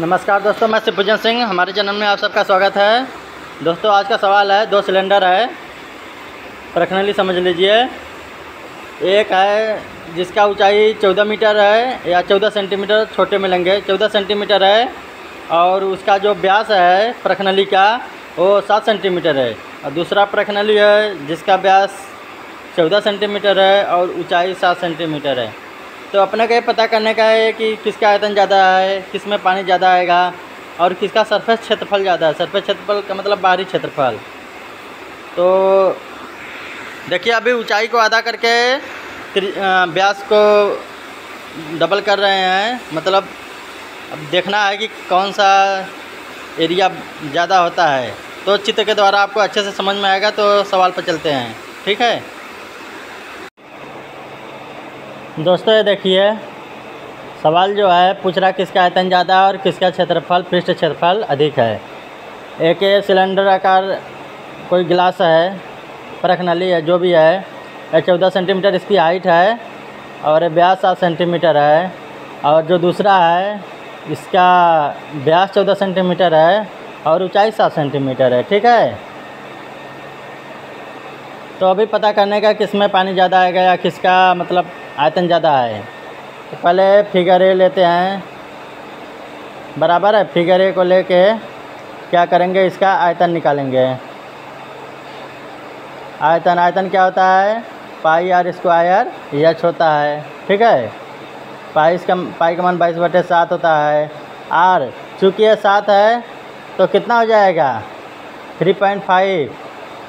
नमस्कार दोस्तों, मैं शिवभूजन सिंह, हमारे चैनल में आप सबका स्वागत है। दोस्तों, आज का सवाल है, दो सिलेंडर है पर्सनली समझ लीजिए। एक है जिसका ऊंचाई 14 मीटर है या 14 सेंटीमीटर छोटे में लेंगे 14 सेंटीमीटर है, और उसका जो ब्यास है प्रखनली का, वो सात सेंटीमीटर है। और दूसरा प्रखनली है जिसका ब्यास 14 सेंटीमीटर है और ऊंचाई सात सेंटीमीटर है। तो अपने को ये पता करने का है कि किसका आयतन ज़्यादा है किसमें पानी ज़्यादा आएगा और किसका सरफेस क्षेत्रफल ज़्यादा है। सरफेस क्षेत्रफल का मतलब बाहरी क्षेत्रफल। तो देखिए, अभी ऊंचाई को आधा करके व्यास को डबल कर रहे हैं। मतलब अब देखना है कि कौन सा एरिया ज़्यादा होता है। तो चित्र के द्वारा आपको अच्छे से समझ में आएगा तो सवाल पर चलते हैं। ठीक है? दोस्तों, ये देखिए, सवाल जो है, पूछ रहा किसका आयतन ज़्यादा और किसका क्षेत्रफल, पृष्ठ क्षेत्रफल अधिक है। एक ये सिलेंडर आकार कोई गिलास है, परख नली है, जो भी है ये चौदह सेंटीमीटर इसकी हाइट है और ये ब्यास सात सेंटीमीटर है। और जो दूसरा है, इसका ब्यास चौदह सेंटीमीटर है और ऊंचाई सात सेंटीमीटर है, ठीक है? तो अभी पता करने का किसमें पानी ज़्यादा आएगा या किसका मतलब आयतन ज़्यादा है। तो पहले फिगर ए लेते हैं। बराबर है, फिगर ए को लेके क्या करेंगे, इसका आयतन निकालेंगे। आयतन आयतन क्या होता है? पाई आर स्क्वायर यच होता है, ठीक है? पाई इसका, पाई का मान बाईस बटे सात होता है। आर, चूँकि ये सात है तो कितना हो जाएगा? Three point five.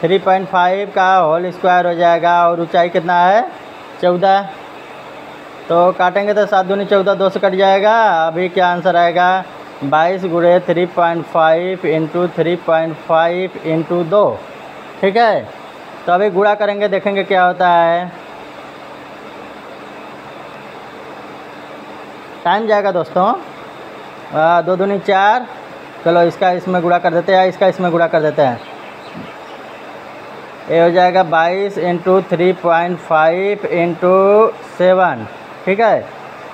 Three point five का होल स्क्वायर हो जाएगा, और ऊंचाई कितना है? चौदह। तो काटेंगे तो सात दूनी चौदह दो से कट जाएगा। अभी क्या आंसर आएगा? बाईस गुड़े three point five into three point five into दो। ठीक है? तो अभी गुड़ा करेंगे देखेंगे क्या होता है। टाइम जाएगा दोस्तों। आ, दो दूनी चार। चलो इसका इसमें गुड़ा कर देते हैं इसका इसमें गुड़ा कर देते हैं। ये हो जाएगा बाईस into three point five into seven. ठीक है?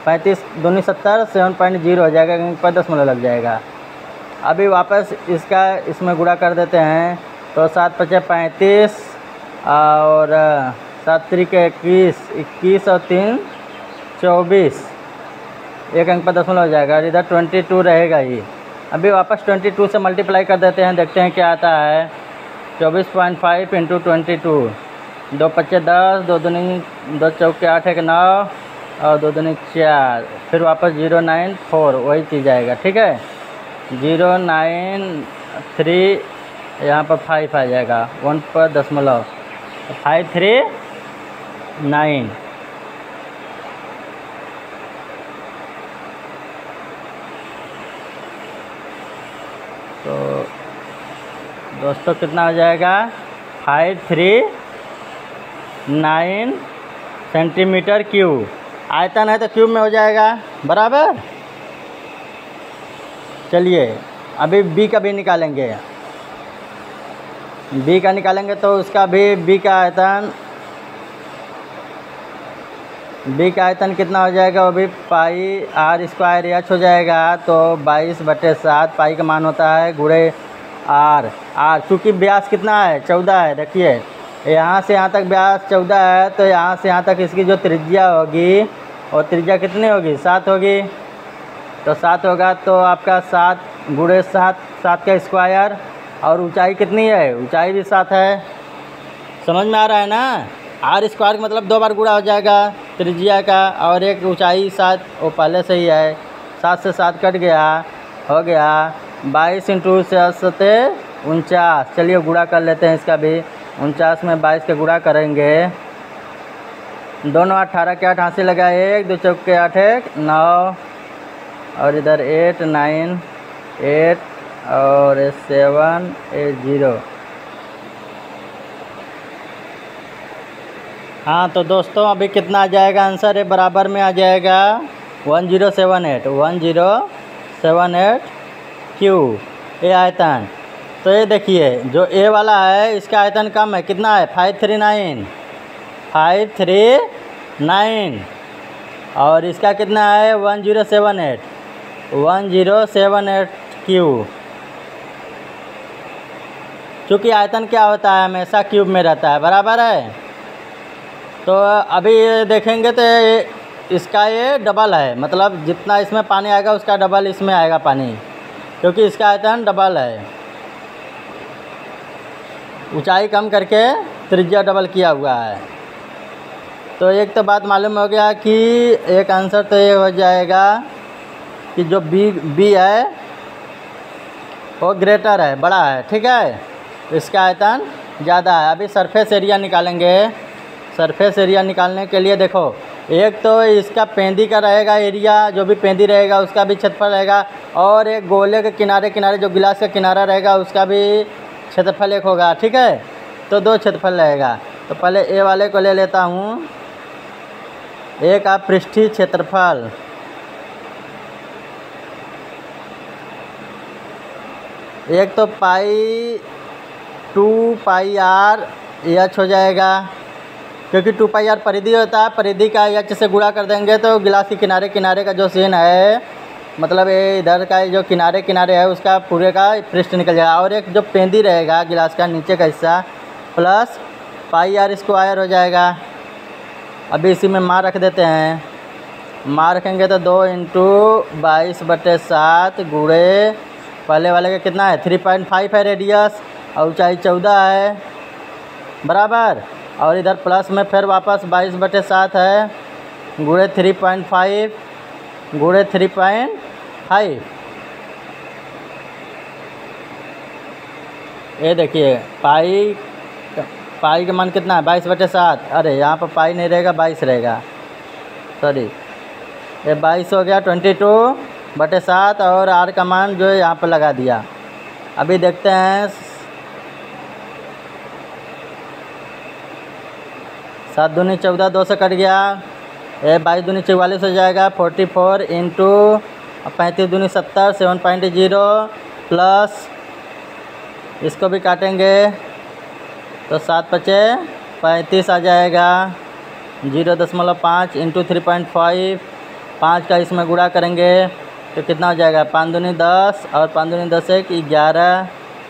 पैंतीस दूनी सत्तर, सेवन पॉइंट ज़ीरो हो जाएगा क्योंकि पर दशमलव लग जाएगा। अभी वापस इसका, इसमें गुड़ा कर देते हैं तो सात पचे पैंतीस और सात तरीके इक्कीस इक्कीस और तीन चौबीस। एक अंक पर दशमलव हो जाएगा और इधर ट्वेंटी टू रहेगा ही। अभी वापस ट्वेंटी टू से मल्टीप्लाई कर देते हैं, देखते हैं क्या आता है। चौबीस point five into twenty two. दो पच्चे दस, दो दूनी, दो चौके आठ, एक नौ। और दो दूनी चार। फिर वापस ज़ीरो नाइन फोर, वही चीज़ आएगा ठीक है? ज़ीरो नाइन थ्री, यहाँ पर फाइव आ जाएगा वन पर दशमलव। फाइव थ्री नाइन तो दोस्तों, कितना हो जाएगा? Five three nine centimetre cube आयतन है तो क्यूब में हो जाएगा। बराबर? चलिए, अभी बी का भी निकालेंगे। बी का निकालेंगे तो उसका भी बी का आयतन बी का आयतन कितना हो जाएगा? वो भी पाई आर स्क्वायर एच हो जाएगा। तो बाईस बटे सात पाई का मान होता है गुड़े आर आर चूँकि ब्यास कितना है? चौदह है, देखिए। यहाँ से यहाँ तक ब्यास चौदह है तो यहाँ से यहाँ तक इसकी जो त्रिज्या होगी और त्रिज्या कितनी होगी? सात होगी। तो सात होगा तो आपका सात गुड़े सात सात का स्क्वायर और ऊंचाई कितनी है? ऊंचाई भी सात है। समझ में आ रहा है ना? आर स्क्वायर का मतलब दो बार गुड़ा हो जाएगा त्रिज्या का और एक ऊंचाई सात, वो पहले से ही है। सात से सात कट गया, हो गया बाईस इंटू सते उनचास। चलिए गुड़ा कर लेते हैं इसका भी। उनचास में बाईस का गुड़ा करेंगे। दोनों अठारह के आठ हासिल लगा एक दो चौक के आठ, एक, नौ, और इधर एट नाइन एट और सेवन एट ज़ीरो हाँ तो दोस्तों, अभी कितना आ जाएगा? आंसर है, बराबर में आ जाएगा। One zero seven eight one zero seven eight cube ए आयतन। तो ये देखिए, जो ए वाला है, इसका आयतन कम है। कितना है? Five three nine five three nine और इसका कितना है? One zero seven eight one zero seven eight cube चूँकि आयतन क्या होता है? हमेशा क्यूब में रहता है, बराबर है? तो अभी ये देखेंगे तो इसका ये डबल है। मतलब जितना इसमें पानी आएगा, उसका डबल इसमें आएगा पानी। क्योंकि इसका आयतन डबल है। ऊंचाई कम करके त्रिज्या डबल किया हुआ है। तो एक तो बात मालूम हो गया कि एक आंसर तो ये हो जाएगा कि जो बी बी है, वो ग्रेटर है, बड़ा है, ठीक है? इसका आयतन ज़्यादा है। अभी सरफेस एरिया निकालेंगे। सरफेस एरिया निकालने के लिए देखो, एक तो इसका पेंदी का रहेगा एरिया जो भी पेंदी रहेगा उसका भी क्षेत्रफल रहेगा और एक गोले के किनारे किनारे जो गिलास का किनारा रहेगा उसका भी क्षेत्रफल एक होगा, ठीक है? तो दो क्षेत्रफल रहेगा। तो पहले ए वाले को ले लेता हूँ। एक आप पृष्ठीय क्षेत्रफल। एक तो pi two pi R H हो जाएगा। क्योंकि टू पाई आर परिधि होता है, परिधि का एच से गुड़ा कर देंगे तो गिलास के किनारे किनारे का जो सीन है मतलब ये इधर का जो किनारे किनारे है, उसका पूरे का पृष्ठ निकल जाएगा। और एक जो पेंदी रहेगा गिलास का नीचे का हिस्सा, प्लस पाई आर स्क्वायर हो जाएगा। अभी इसी में माँ रख देते हैं। माँ रखेंगे तो दो इंटू बाईस बटे सात गुड़े पहले वाले का कितना है? थ्री पॉइंट फाइव है रेडियस और ऊंचाई चौदह है। बराबर? और इधर प्लस में फिर वापस बाईस बटे सात है। गुड़े थ्री पॉइंट फाइव गुड़े थ्री पॉइंट फाइव ये देखिए, पाई पाई का मान कितना है? बाईस बटे सात। अरे, यहाँ पर पाई नहीं रहेगा, बाईस रहेगा। सॉरी ये बाईस हो गया ट्वेंटी टू बटे सात और आर का मान जो है यहाँ पर लगा दिया। अभी देखते हैं। सात दूनी चौदह, दो सौ कट गया। ये बाईस दूनी चौवालीस हो जाएगा फोर्टी फोर इंटू पैंतीस दूनी सत्तर सेवन पॉइंट ज़ीरो प्लस इसको भी काटेंगे। तो सात पचे पैंतीस आ जाएगा। ज़ीरो दशमलव पाँच इंटू थ्री पॉइंट फाइव पाँच का इसमें गुड़ा करेंगे तो कितना हो जाएगा? पाँच दूनी दस और पाँच दूनी दस एक ग्यारह।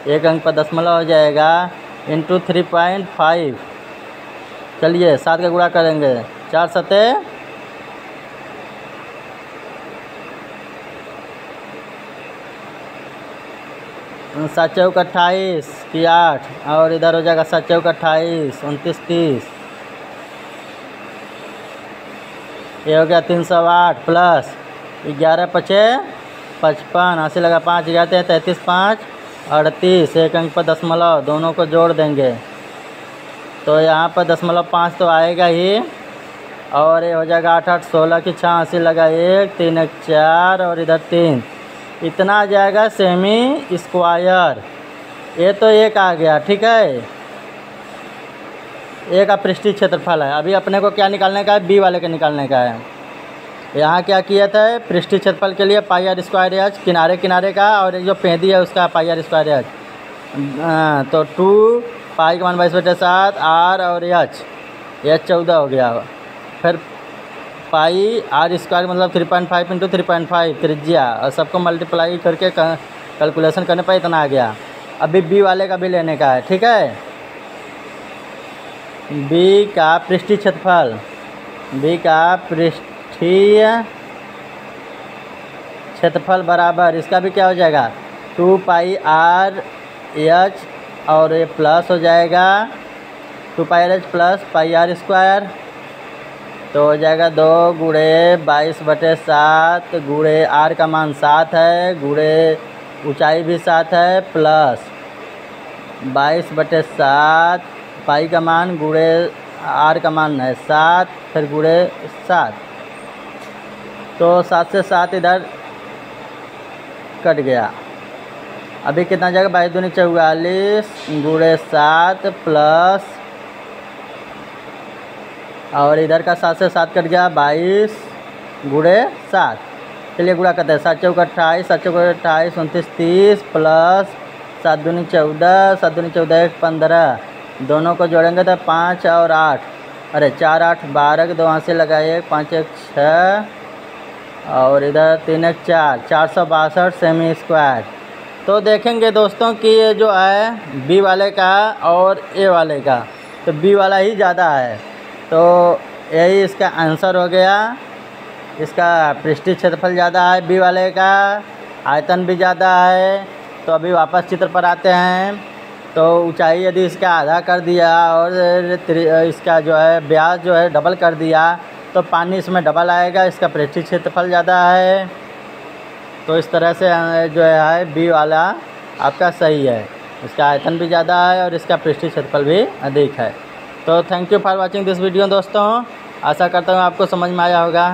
एक अंक पर दशमलव हो जाएगा। इंटू थ्री पॉइंट फाइव चलिए सात का गुड़ा करेंगे। चार सते सात चौक अट्ठाईस की आठ, और इधर हो जाएगा सात चौक अट्ठाईस, उनतीस तीस। ये हो गया तीन सौ आठ प्लस ग्यारह पचे पचपन अस्सी लगा पाँच जाते हैं तैंतीस पाँच, अड़तीस, एक अंक पर दशमलव, दोनों को जोड़ देंगे। तो यहाँ पर दशमलव पाँच तो आएगा ही, और ये हो जाएगा आठ आठ सोलह की छः अस्सी लगा एक, तीन एक चार, और इधर तीन। इतना आ जाएगा सेमी स्क्वायर ये तो एक आ गया, ठीक है? एक अपृष्ठीय क्षेत्रफल है। अभी अपने को क्या निकालने का है? बी वाले का निकालने का है। यहाँ क्या किया था? पृष्ठीय क्षेत्रफल के लिए पाई आर स्क्वायर एच किनारे किनारे का, और एक जो पेंदी है उसका पाई आर स्क्वायर एच तो टू पाई का वन बाईस बटे सात आर और एच एच चौदह हो गया। फिर पाई आर स्क्वायर मतलब three point five into three point five त्रिज्या। और सबको मल्टीप्लाई करके कैलकुलेशन करने पर इतना आ गया। अभी बी वाले का भी लेने का है, ठीक है? बी का पृष्ठीय क्षेत्रफल बी का पृष्ठीय क्षेत्रफल बराबर, इसका भी क्या हो जाएगा? टू पाई आर एच और ये प्लस हो जाएगा। Two pi R H plus pi R square तो हो जाएगा दो गुड़े बाईस बटे सात, गुड़े आर का मान सात है, गुड़े ऊंचाई भी सात है, प्लस बाईस बटे सात, पाई का मान गुड़े आर का मान है सात, फिर गुड़े सात। तो सात से सात इधर कट गया। अभी कितना जाएगा? बाईस दूनी चौवालीस, गुड़े सात, प्लस और इधर का सात से सात कट गया, बाईस गुड़े सात। चलिए गुड़ा करते हैं, सात चौक अट्ठाईस, सात चौक अट्ठाईस, उनतीस तीस, प्लस सात दूनी चौदह, सात दूनी चौदह, एक पंद्रह। दोनों को जोड़ेंगे तो पाँच और आठ। अरे, चार, आठ, बारह के दो से लगाइए, पाँच एक छः और इधर तीन एक चार चार सौ बासठ सेमी स्क्वायर तो देखेंगे दोस्तों कि ये जो है बी वाले का और ए वाले का तो बी वाला ही ज़्यादा है। तो यही इसका आंसर हो गया। इसका पृष्ठीय क्षेत्रफल ज़्यादा है बी वाले का, आयतन भी ज़्यादा है। तो अभी वापस चित्र पर आते हैं। तो ऊंचाई यदि इसका आधा कर दिया और इसका जो है ब्याज जो है डबल कर दिया तो पानी इसमें डबल आएगा। इसका पृष्ठीय क्षेत्रफल ज़्यादा है। तो इस तरह से जो है बी वाला आपका सही है। इसका आयतन भी ज़्यादा है और इसका पृष्ठीय क्षेत्रफल भी अधिक है। तो thank you for watching this video दोस्तों। आशा करता हूँ आपको समझ में आया होगा।